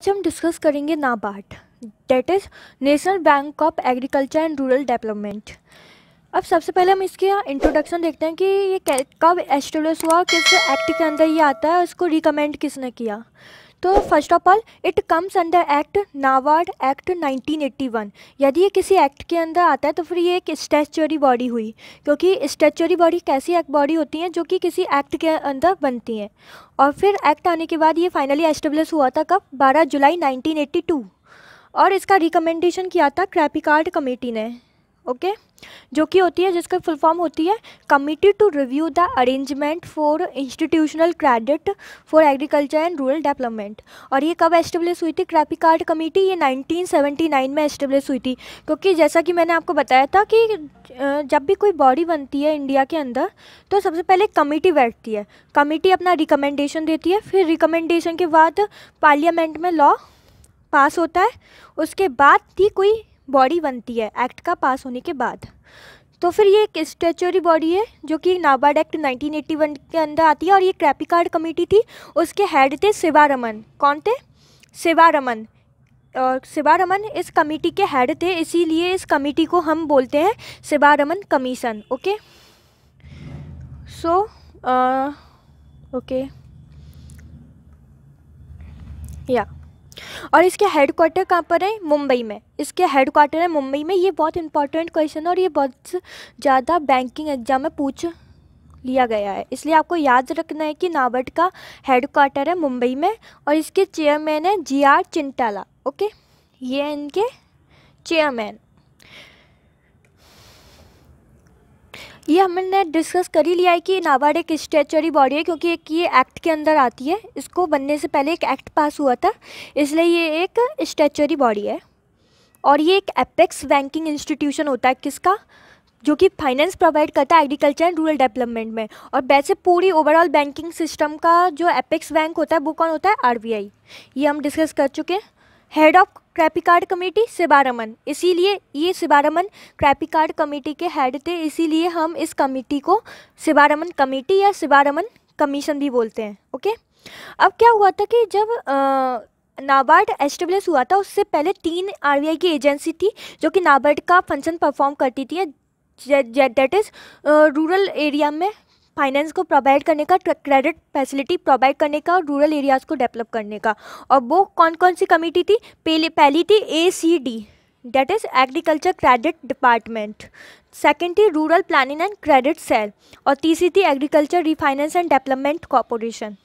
आज हम डिस्कस करेंगे NABARD that is National Bank of Agriculture and Rural Development अब सबसे पहले हम इसके इंट्रोडक्शन देखते हैं कि ये कब एस्टेब्लिश हुआ, किस एक्ट के अंदर ये आता है, उसको रिकमेंड किसने किया? तो first of all it comes under act NABARD act 1981 यदि ये किसी एक्ट के अंदर आता है तो फिर ये एक स्टैचुरी बॉडी हुई, क्योंकि स्टेचुरी बॉडी कैसी एक बॉडी होती हैं, जो कि किसी एक्ट के अंदर बनती हैं। और फिर एक्ट आने के बाद ये फाइनली एस्टेब्लिश हुआ था कब? 12 जुलाई 1982 और इसका रिकमेंडेशन किया था क्रैपिकार्ड कमेटी ने। ओके? जो कि होती है, जिसका फुल फॉर्म होती है Committee to Review the Arrangement for Institutional Credit for Agriculture and Rural Development और ये कब एस्टेब्लिश हुई थी? क्रैपी कार्ड कमेटी ये 1979 में एस्टेब्लिश हुई थी। क्योंकि जैसा कि मैंने आपको बताया था कि जब भी कोई बॉडी बनती है इंडिया के अंदर तो सबसे पहले कमेटी बैठती है। कमेटी अपना रिकमेंडेशन देती है। फिर रिकमेंडेशन के बाद पार्लियामेंट में लॉ पास होता है। उसके बाद ही कोई बॉडी बनती है एक्ट का पास होने के बाद। तो फिर ये एक स्टेचुरी बॉडी है, जो कि नाबार्ड एक्ट 1981 के अंदर आती है, और ये क्रैपी कार्ड कमेटी थी। उसके हेड थे शिवा रमन कौन थे? शिवा रमन और शिवा रमन इस कमेटी के हेड थे, इसीलिए इस कमेटी को हम बोलते हैं Shiva Raman commission okay so okay या और इसके हेड क्वार्टर कहाँ पर है? मुंबई में। इसके हेड क्वार्टर है मुंबई में। ये बहुत इंपॉर्टेंट क्वेश्चन है और ये बहुत ज़्यादा बैंकिंग एग्ज़ाम में पूछ लिया गया है। इसलिए आपको याद रखना है कि नाबर्ड का हेड क्वार्टर है मुंबई में और इसके चेयरमैन है जी आर चिंटाला। ओके ये इनके चेयरमैन ये हमने डिस्कस कर ही लिया है कि नाबार्ड एक स्टेचुरी बॉडी है क्योंकि एक ये एक्ट के अंदर आती है। इसको बनने से पहले एक एक्ट पास हुआ था, इसलिए ये एक स्टेचुरी बॉडी है। और ये एक एपेक्स बैंकिंग इंस्टीट्यूशन होता है किसका? जो कि फाइनेंस प्रोवाइड करता है एग्रीकल्चर एंड रूरल डेवलपमेंट में। और वैसे पूरी ओवरऑल बैंकिंग सिस्टम का जो एपेक्स बैंक होता है, वो कौन होता है? आरबीआई ये हम डिस्कस कर चुके हैं। Head of CRAFICARD committee Sivaraman इसीलिए ये शिबारमन क्रैपिकार्ड कमेटी के हेड थे, इसीलिए हम इस कमेटी को सिबारमन कमेटी या सिबारमन कमीशन भी बोलते हैं ओके अब क्या हुआ था कि जब नाबार्ड एस्टेब्लिश हुआ था, उससे पहले तीन आरबीआई की एजेंसी थी, जो कि नाबार्ड का फ़ंक्शन परफॉर्म करती थी। दैट इज़ रूरल एरिया में फाइनेंस को प्रोवाइड करने का क्रेडिट फैसिलिटी प्रोवाइड करने का और रूरल एरियाज़ को डेवलप करने का। और वो कौन कौन सी कमेटी थी? पहले, पहली थी A C D that is Agriculture Credit Department second थी Rural Planning and Credit Cell और तीसरी थी Agriculture Refinance and Development Corporation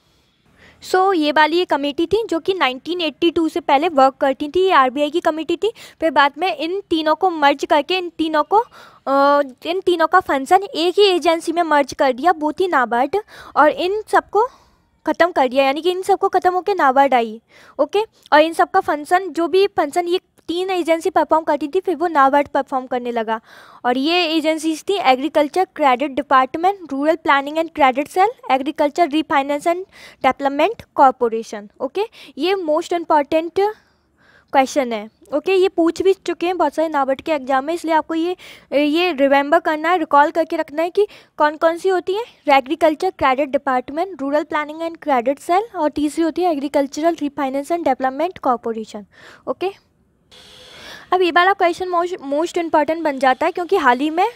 so so, ये वाली ये कमेटी थी जो कि 1982 से पहले वर्क करती थी ये आरबीआई की कमेटी थी। फिर बाद में इन तीनों को मर्ज करके इन तीनों को इन तीनों का फ़ंक्शन एक ही एजेंसी में मर्ज कर दिया वो थी नाबार्ड और इन सबको ख़त्म कर दिया। यानी कि इन सबको ख़त्म होकर नाबार्ड आई ओके और इन सबका फ़ंक्शन जो भी फ़ंक्शन ये तीन एजेंसी परफॉर्म करती थी फिर वो नाबार्ड परफॉर्म करने लगा। और ये एजेंसीज थी Agriculture Credit Department Rural Planning and Credit Cell Agriculture Refinance and Development Corporation okay ये मोस्ट इंपॉर्टेंट क्वेश्चन है। ओके okay, ये पूछ भी चुके हैं बहुत सारे नाबर्ड के एग्ज़ाम में इसलिए आपको ये ये रिमेंबर करना है रिकॉल करके रखना है कि कौन कौन सी होती है? Agriculture Credit Department Rural Planning and Credit Cell और तीसरी होती है Agricultural Refinance and Development Corporation okay अब ये वाला क्वेश्चन मोस्ट मोस्ट इंपॉर्टेंट बन जाता है, क्योंकि हाल ही में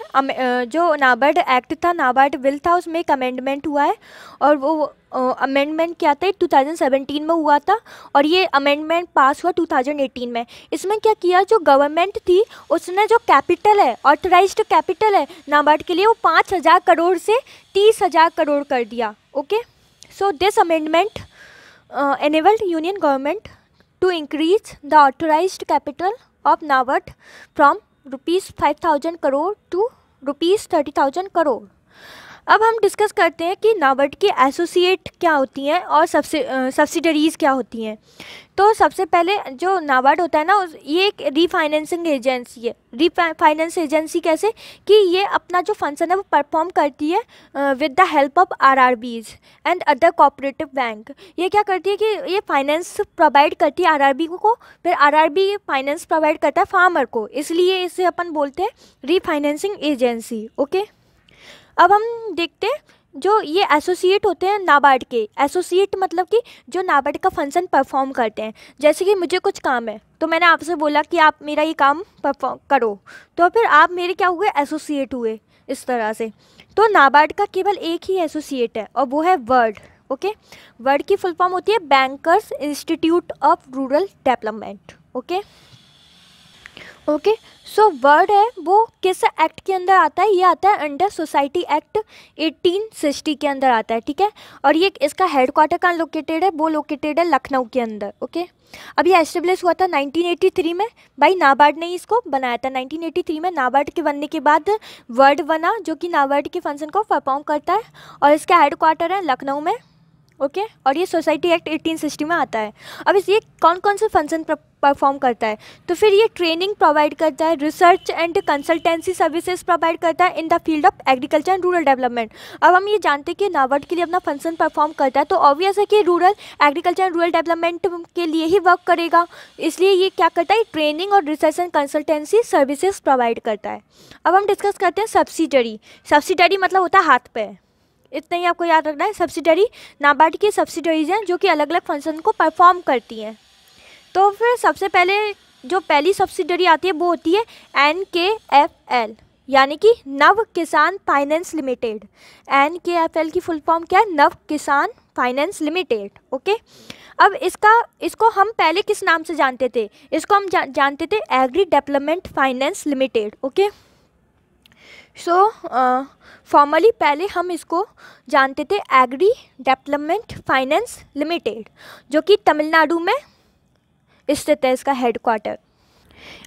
जो नाबार्ड एक्ट था, नाबार्ड बिल था, उसमें एक अमेंडमेंट हुआ है, और वो अमेंडमेंट क्या था 2017 में हुआ था, और ये अमेंडमेंट पास हुआ 2018 में। इसमें क्या किया, जो गवर्नमेंट थी, उसने जो कैपिटल है ऑथराइज कैपिटल है, नाबार्ड के लिए, वो पाँच हज़ार करोड़ से तीस हज़ार करोड़ कर दिया okay so this amendment enabled union government to increase the authorized capital of NAVAT from rupees 5000 crore to rupees 30000 crore. अब हम डिस्कस करते हैं कि नाबार्ड की एसोसिएट क्या होती हैं और सबसे सब्सिडरीज़ क्या होती हैं। तो सबसे पहले जो नाबार्ड होता है ना ये एक रीफाइनेंसिंग एजेंसी है। रीफाइनेंस एजेंसी कैसे? कि ये अपना जो फ़ंक्शन है वो परफॉर्म करती है with the help of R R Bs and other cooperative bank ये क्या करती है कि ये फाइनेंस प्रोवाइड करती है आर आर बी को, फिर R R B finance provide करता है फार्मर को। इसलिए इसे अपन बोलते हैं रीफाइनेंसिंग एजेंसी ओके अब हम देखते हैं, जो ये एसोसिएट होते हैं नाबार्ड के। एसोसिएट मतलब कि जो नाबार्ड का फ़ंक्शन परफॉर्म करते हैं। जैसे कि मुझे कुछ काम है तो मैंने आपसे बोला कि आप मेरा ये काम परफॉर्म करो। तो फिर आप मेरे क्या हुए? एसोसिएट हुए इस तरह से। तो नाबार्ड का केवल एक ही एसोसिएट है, और वो है वर्ड ओके वर्ड की फुल फॉर्म होती है Bankers Institute of Rural Development okay okay so so, BIRD है वो किस एक्ट के अंदर आता है? ये आता है अंडर सोसाइटी एक्ट 1860 के अंदर आता है ठीक है? और ये इसका हेड क्वार्टर कहाँ लोकेटेड है? वो लोकेटेड है लखनऊ के अंदर ओके अब ये एस्टेब्लिश हुआ था 1983 में। भाई नाबार्ड ने इसको बनाया था। 1983 में नाबार्ड के बनने के बाद वर्ड बना जो कि नाबार्ड के फ़ंक्शन को परफॉर्म करता है। और इसका हेड क्वार्टर है लखनऊ में। ओके? और ये सोसाइटी एक्ट 1860 में आता है। अब इस ये कौन कौन से फ़ंक्शन परफॉर्म करता है? तो फिर ये ट्रेनिंग प्रोवाइड करता है research and consultancy services provide करता है in the field of agriculture and rural development अब हम ये जानते हैं कि नाबार्ड के लिए अपना फ़ंक्शन परफॉर्म करता है तो ऑब्वियस है कि rural agriculture and rural development के लिए ही वर्क करेगा। इसलिए ये क्या करता है? ट्रेनिंग और research and consultancy services provide करता है। अब हम डिस्कस करते हैं सब्सिडरी सब्सिडरी मतलब होता है हाथ पे इतना ही आपको याद रखना है सब्सिडरी नाबार्ड की सब्सिडरीज हैं जो कि अलग अलग फ़ंक्शन को परफॉर्म करती हैं। तो फिर सबसे पहले जो पहली सब्सिडरी आती है वो होती है एन के एफ़ एल यानी कि Nav Kisan Finance Limited N K F L की फुल फॉर्म क्या है? नव किसान फाइनेंस लिमिटेड ओके अब इसका इसको हम पहले किस नाम से जानते थे? इसको हम जा, जानते थे Agri Development Finance Limited okay so formally पहले हम इसको जानते थे एग्री डेवलपमेंट फाइनेंस लिमिटेड जो कि तमिलनाडु में स्थित है इसका हेड क्वार्टर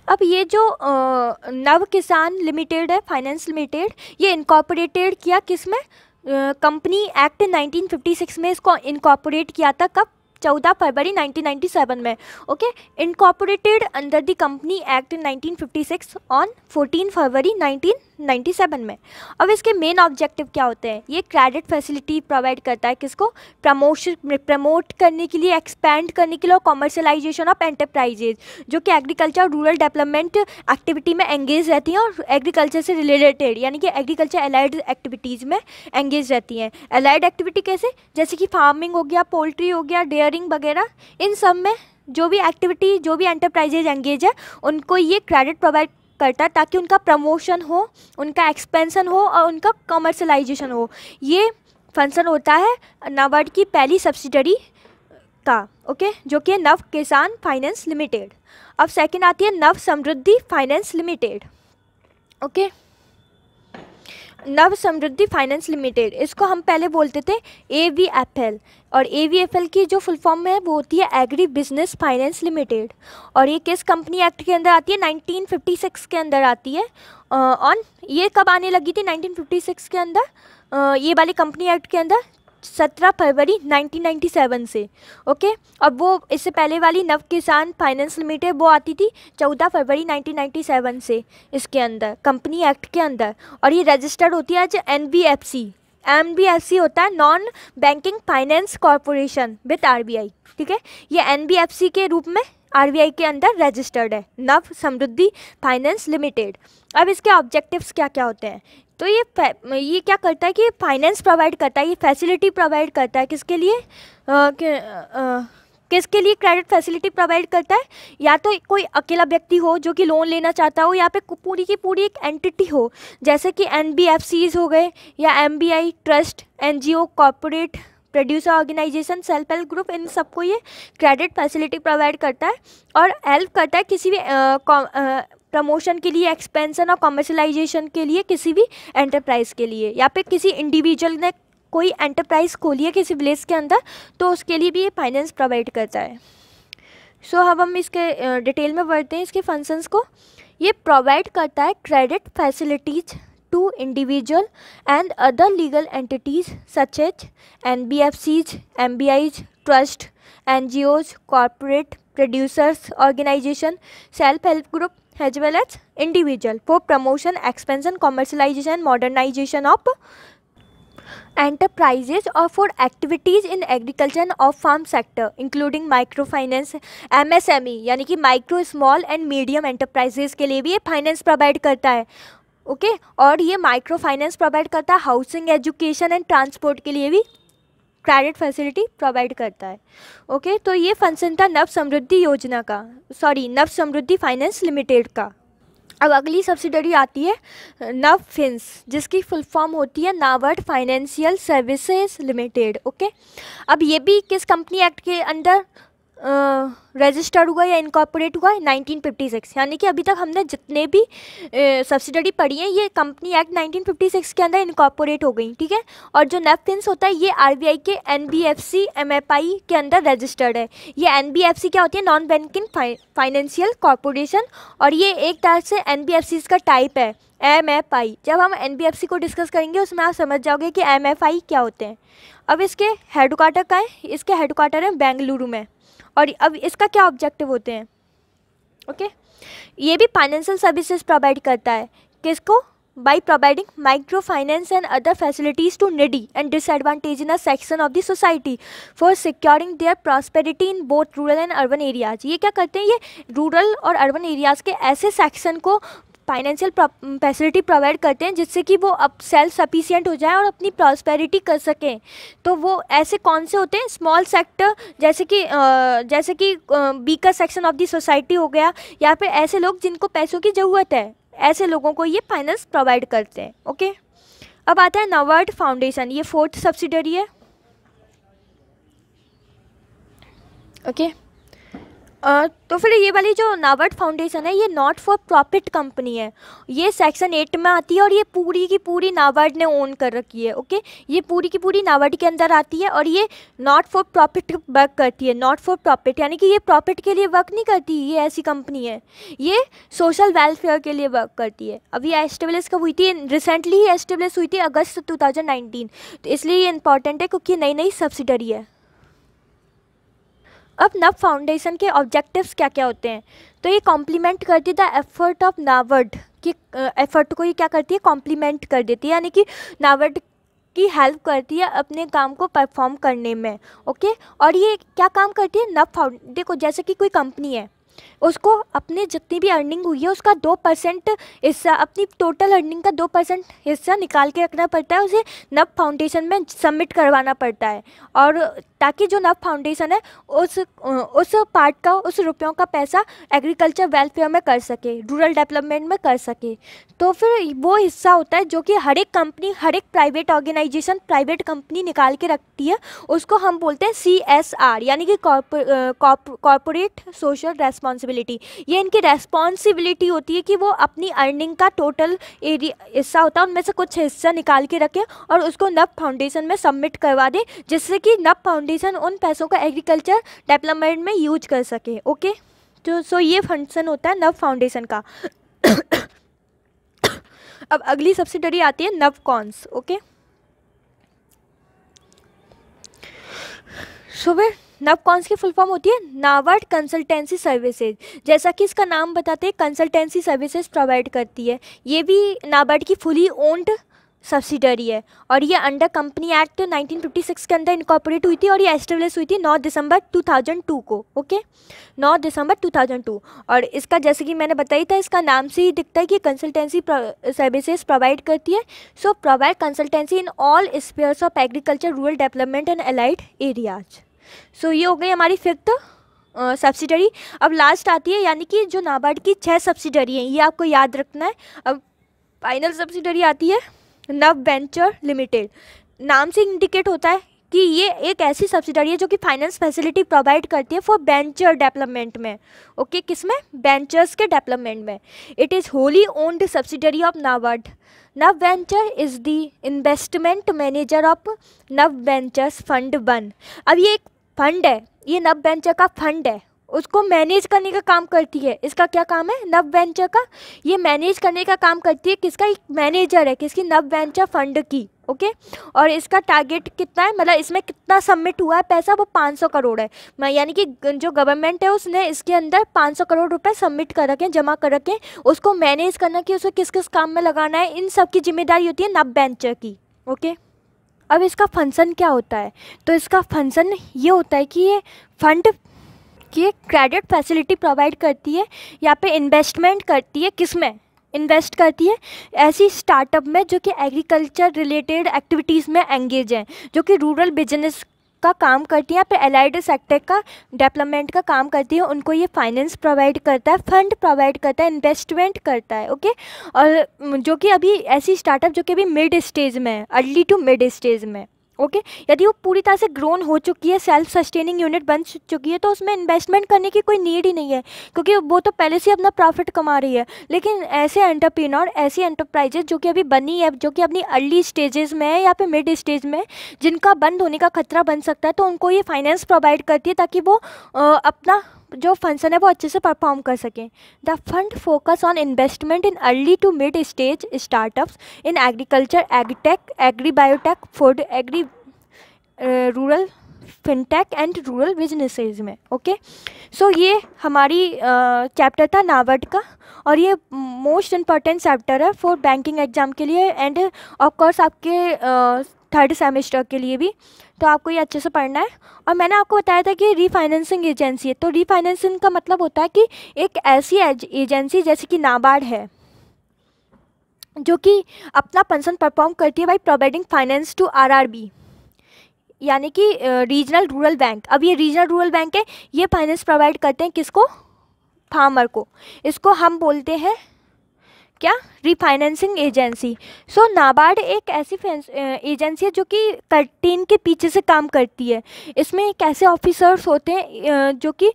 अब ये जो आ, नव किसान लिमिटेड है फाइनेंस लिमिटेड ये इनकॉर्पोरेटेड किया किसमें कंपनी एक्ट 1956 में इसको इनकॉर्पोरेट किया था कब? चौदह फरवरी 1997 में okay incorporated under the Company Act 1956 on 14 फरवरी 1997 में। अब इसके मेन ऑब्जेक्टिव क्या होते हैं? ये क्रेडिट फैसिलिटी प्रोवाइड करता है किसको? प्रमोशन प्रमोट करने के लिए एक्सपैंड करने के लिए और कॉमर्शलाइजेशन ऑफ़ एंटरप्राइजेज जो कि एग्रीकल्चर रूरल डेवलपमेंट एक्टिविटी में एंगेज रहती हैं और एग्रीकल्चर से रिलेटेड यानी कि एग्रीकल्चर अलाइड एक्टिविटीज़ में एंगेज रहती हैं। अलाइड एक्टिविटी कैसे? जैसे कि फ़ार्मिंग हो गया पोल्ट्री हो गया डेयरिंग वगैरह, इन सब में जो भी एक्टिविटी जो भी एंटरप्राइजेज एंगेज है, उनको ये क्रेडिट प्रोवाइड करता है ताकि उनका प्रमोशन हो, उनका एक्सपेंसन हो और उनका कमर्शलाइजेशन हो। ये फ़ंक्शन होता है नाबार्ड की पहली सब्सिडरी का ओके जो कि नव किसान फाइनेंस लिमिटेड अब सेकंड आती है नव समृद्धि फाइनेंस लिमिटेड ओके नव समृद्धि फाइनेंस लिमिटेड, इसको हम पहले बोलते थे ए वी एफ़ एल और ए वी एफ़ एल की जो फुल फॉर्म है, वो होती है एग्री बिज़नेस फाइनेंस लिमिटेड और ये किस कंपनी एक्ट के अंदर आती है? 1956 के अंदर आती है। ऑन ये कब आने लगी थी? 1956 के अंदर। ये वाली कंपनी एक्ट के अंदर। सत्रह फरवरी 1997 से, ओके? अब वो इससे पहले वाली नव किसान फाइनेंस लिमिटेड वो आती थी चौदह फरवरी 1997 से, इसके अंदर, कंपनी एक्ट के अंदर। और ये रजिस्टर्ड होती है आज N N B F C होता है non banking finance corporation with R B I, ठीक है? ये एन बी एफ़ सी के रूप में आर बी आई के अंदर रजिस्टर्ड है, नव समृद्धि फाइनेंस लिमिटेड। अब इसके ऑब्जेक्टिव्स क्या क्या होते हैं? तो ये ये क्या करता है कि फाइनेंस प्रोवाइड करता है ये फैसिलिटी प्रोवाइड करता है। किसके लिए? आ, कि, आ, किसके लिए क्रेडिट फैसिलिटी प्रोवाइड करता है? या तो कोई अकेला व्यक्ति हो जो कि लोन लेना चाहता हो या पे पूरी की पूरी एक एंटिटी हो। जैसे कि एन हो गए या M B I trust N G corporate producer organisation self help group इन सबको ये क्रेडिट फैसिलिटी प्रोवाइड करता है। और हेल्प करता है किसी भी प्रमोशन के लिए एक्सपेंसन और कमर्शलाइजेशन के लिए किसी भी एंटरप्राइज़ के लिए या फिर किसी इंडिविजुअल ने कोई एंटरप्राइज़ खोली है किसी विलेज के अंदर तो उसके लिए भी ये फाइनेंस प्रोवाइड करता है। सो so, अब हम इसके डिटेल में बढ़ते हैं इसके फ़ंक्शंस को। ये प्रोवाइड करता है credit facilities to individual and other legal entities such as N B F Cs M B Is trust N G Os corporate producers organisation self help group as well as individual for promotion, expansion, commercialization, modernization of enterprises or for activities in agriculture and off farm sector including microfinance MSME यानी कि micro small and medium enterprises के लिए भी ये finance provide करता है okay और ये माइक्रो फाइनेंस प्रोवाइड करता है हाउसिंग एजुकेशन एंड ट्रांसपोर्ट के लिए भी क्रेडिट फैसिलिटी प्रोवाइड करता है। ओके तो ये फ़ंक्शन था नव समृद्धि योजना का। सॉरी, नव समृद्धि फाइनेंस लिमिटेड का। अब अगली सब्सिडरी आती है, नव फिंस जिसकी फुल फॉर्म होती है NABARD Financial Services Limited. Okay, अब ये भी किस कंपनी एक्ट के अंडर रजिस्टर्ड हुआ या इनकॉर्पोरेट हुआ है 1956 यानी कि अभी तक हमने जितने भी सब्सिडरी पढ़ी हैं, ये कंपनी एक्ट 1956 के अंदर इनकॉर्पोरेट हो गई, ठीक है? और जो नेफिन्स होता है, ये आरबीआई के एनबीएफसी एमएफआई के अंदर रजिस्टर्ड है। ये एनबीएफसी क्या होती है? नॉन बैंकिंग फाइनेंशियल कॉरपोरेशन और ये एक तरह से एन का टाइप है एम एफ़ आई जब हम एन बी एफ़ सी को डिस्कस करेंगे, उसमें आप समझ जाओगे कि एम एफ़ आई क्या होते हैं। अब इसके हेडक्वार्टर का है? इसके हेडक्वार्टर है बेंगलुरु में। और अब इसका क्या ऑब्जेक्टिव होते हैं? Okay okay? ये भी फाइनेंशियल सर्विसेज़ प्रोवाइड करता है। किसको? By providing micro finance and other facilities to needy and disadvantage in section of the society for securing their prosperity in both rural and urban areas ये क्या करते हैं? ये रूरल और अर्बन एरियाज़ के ऐसे सेक्शन को फाइनेंशियल फैसिलिटी प्रोवाइड करते हैं जिससे कि वो अब सेल्फ सफिशियंट हो जाए और अपनी प्रॉस्पेरिटी कर सकें। तो वो ऐसे कौन से होते हैं? स्मॉल सेक्टर जैसे कि जैसे कि weaker section of the society हो गया, या फिर ऐसे लोग जिनको पैसों की ज़रूरत है, ऐसे लोगों को ये फाइनेंस प्रोवाइड करते हैं ओके अब आता है नवर्ड फाउंडेशन ये फोर्थ सब्सिडरी है ओके okay. तो फिर ये वाली जो नावर्ड फाउंडेशन है, ये नॉट फॉर प्रॉफिट कंपनी है। ये सेक्शन एट में आती है और ये पूरी की पूरी नावर्ड ने ओन कर रखी है ओके ये पूरी की पूरी नावर्ड के अंदर आती है और ये नॉट फॉर प्रॉफिट वर्क करती है नॉट फॉर प्रॉफिट यानी कि ये प्रॉफिट के लिए वर्क नहीं करती, ये ऐसी कंपनी है। ये सोशल वेलफेयर के लिए वर्क करती है। अब अभी एस्टेब्लिश कब हुई थी? रिसेंटली ही एस्टेब्लिश हुई थी अगस्त टू तो इसलिए ये इंपॉर्टेंट है क्योंकि नई नई सब्सिडरी है। अब नव फाउंडेशन के ऑब्जेक्टिव्स क्या क्या होते हैं? तो ये कॉम्प्लीमेंट करती है द एफर्ट ऑफ़ नावर्ड कि एफर्ट को ये क्या करती है? कॉम्प्लीमेंट कर देती है, यानी कि नावर्ड की हेल्प करती है अपने काम को परफॉर्म करने में ओके और ये क्या काम करती है? नव फाउंड देखो जैसे कि कोई कंपनी है उसको अपने जितनी भी अर्निंग हुई है, उसका दो परसेंट हिस्सा, अपनी टोटल अर्निंग का दो परसेंट हिस्सा निकाल के रखना पड़ता है, उसे नब फाउंडेशन में सबमिट करवाना पड़ता है। और ताकि जो नब फाउंडेशन है, उस उस पार्ट का, उस रुपयों का पैसा एग्रीकल्चर वेलफेयर में कर सके रूरल डेवलपमेंट में कर सके। तो फिर वो हिस्सा होता है जो कि हर एक कंपनी हर एक प्राइवेट ऑर्गेनाइजेशन प्राइवेट कंपनी निकाल के रखती है, उसको हम बोलते हैं सी एस आर यानी कि कॉरपोरेट सोशल रेस्पॉन्सिबिलिटी ये इनकी रेस्पॉन्सिबिलिटी होती है कि वो अपनी अर्निंग का टोटल एरिया हिस्सा होता है, उनमें से कुछ हिस्सा निकाल के रखें और उसको नब फाउंडेशन में सबमिट करवा दें, जिससे कि नब फाउंडेशन उन पैसों का एग्रीकल्चर डेवलपमेंट में यूज़ कर सके ओके तो सो ये फ़ंक्शन होता है नब फाउंडेशन का। अब अगली सब्सिडरी आती है नव कॉन्स ओके सुबह नव कौन की फुल फॉर्म होती है नावर्ड कंसल्टेंसी सर्विसेज़। जैसा कि इसका नाम बताते हैं, कंसल्टेंसी सर्विसेज़ प्रोवाइड करती है। ये भी नाबार्ड की फुली ओन्ड सब्सिडरी है। और ये अंडर कंपनी एक्ट 1956 के अंदर इनकॉपरेट हुई थी और ये एस्टेब्लिश हुई थी 9 दिसंबर 2002 को, ओके? 9 दिसंबर 2002 और इसका जैसे कि मैंने बताया था, इसका नाम से ही दिखता है कि कंसल्टेंसी सर्विसेज़ प्रोवाइड करती है। So provide consultancy in all spheres of agriculture rural development and allied areas so so, ये हो गई हमारी फिफ्थ सब्सिडरी अब लास्ट आती है यानी कि जो नाबार्ड की छह सब्सिडरी हैं ये आपको याद रखना है। अब फाइनल सब्सिडरी आती है नव वेंचर लिमिटेड नाम से इंडिकेट होता है कि ये एक ऐसी सब्सिडरी है जो कि फाइनेंस फैसिलिटी प्रोवाइड करती है फॉर वेंचर डेवलपमेंट में। ओके okay, किसमें वेंचर्स के डेवलपमेंट में। It is wholly owned subsidiary of NABARD Nav venture is the investment manager of Nav ventures fund one अब ये एक फंड है, ये नव वेंचर का फंड है। उसको मैनेज करने का काम करती है। इसका क्या काम है? नव वेंचर का। ये मैनेज करने का काम करती है किसका? एक मैनेजर है, किसकी? नव वेंचर फंड की, ओके? और इसका टारगेट कितना है? मतलब इसमें कितना सबमिट हुआ है पैसा? वो 500 करोड़ है। यानी कि जो गवर्नमेंट है, उसने इसके अंदर 500 करोड़ रुपए सबमिट कर रखे जमा कर रखे उसको मैनेज करना कि उसे किस किस काम में लगाना है? इन सब की ज़िम्मेदारी होती है नव वेंचर की, ओके? अब इसका फ़ंक्शन क्या होता है? तो इसका फ़ंक्शन ये होता है कि ये फंड की क्रेडिट फैसिलिटी प्रोवाइड करती है, या पे इन्वेस्टमेंट करती है किसमें इन्वेस्ट करती है ऐसी स्टार्टअप में जो कि एग्रीकल्चर रिलेटेड एक्टिविटीज़ में एंगेज हैं, जो कि रूरल बिज़नेस का काम करती हैं, या फिर एलाइड सेक्टर का डेवलपमेंट का काम करती है, उनको ये फाइनेंस प्रोवाइड करता है फंड प्रोवाइड करता है इन्वेस्टमेंट करता है ओके और जो कि अभी ऐसी स्टार्टअप जो कि अभी मिड स्टेज में है अर्ली टू मिड स्टेज में ओके? यदि वो पूरी तरह से ग्रोन हो चुकी है सेल्फ सस्टेनिंग यूनिट बन चुकी है तो उसमें इन्वेस्टमेंट करने की कोई नीड ही नहीं है, क्योंकि वो तो पहले से अपना प्रॉफिट कमा रही है। लेकिन ऐसे एंटरप्रीनर ऐसी एंटरप्राइजेज जो कि अभी बनी है, जो कि अपनी अर्ली स्टेजेस में है या फिर मिड स्टेज में, जिनका बंद होने का खतरा बन सकता है तो उनको ये फाइनेंस प्रोवाइड करती है ताकि वो अपना जो फ़ंक्शन है वो अच्छे से परफॉर्म कर सकें। The fund focus on investment in early to mid stage startups in agriculture agritech agri biotech food agri rural fintech and rural businesses में ओके सो ये हमारी चैप्टर uh, था नावर्ड का और ये मोस्ट इंपॉर्टेंट चैप्टर है फॉर बैंकिंग एग्ज़ाम के लिए एंड ऑफ़ कोर्स आपके थर्ड uh, सेमेस्टर के लिए भी। तो आपको ये अच्छे से पढ़ना है। और मैंने आपको बताया था कि रीफाइनेंसिंग एजेंसी है। तो रीफाइनेंसिंग का मतलब होता है कि एक ऐसी एजेंसी जैसे कि नाबार्ड है, जो कि अपना पंसन परफॉर्म करती है by providing finance to RRB यानी कि रीजनल रूरल बैंक अब ये रीजनल रूरल बैंक है, ये फाइनेंस प्रोवाइड करते हैं किसको? फार्मर को। इसको हम बोलते हैं क्या? रिफाइनेंसिंग एजेंसी सो नाबार्ड एक ऐसी एजेंसी है जो कि कर्टीन के पीछे से काम करती है। इसमें एक ऐसे ऑफिसर्स होते हैं जो कि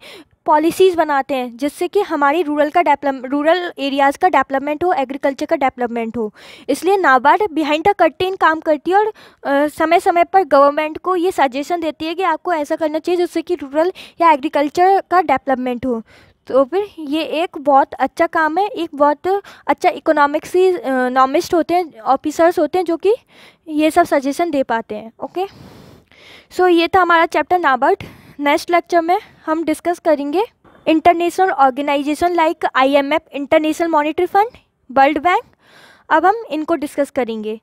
पॉलिसीज़ बनाते हैं जिससे कि हमारी रूरल का डेवलप रूरल एरियाज़ का डेवलपमेंट हो एग्रीकल्चर का डेवलपमेंट हो। इसलिए नाबार्ड बिहाइंड द कर्टेन काम करती है और आ, समय समय पर गवर्नमेंट को ये सजेशन देती है कि आपको ऐसा करना चाहिए जिससे कि रूरल या एग्रीकल्चर का डेवलपमेंट हो। तो फिर ये एक बहुत अच्छा काम है एक बहुत अच्छा इकोनॉमिक्स नॉमिस्ट होते हैं ऑफिसर्स होते हैं जो कि ये सब सजेशन दे पाते हैं ओके सो so, ये था हमारा चैप्टर नाबर्ड। नेक्स्ट लेक्चर में हम डिस्कस करेंगे international organisation like IMF international monetary fund world bank अब हम इनको डिस्कस करेंगे।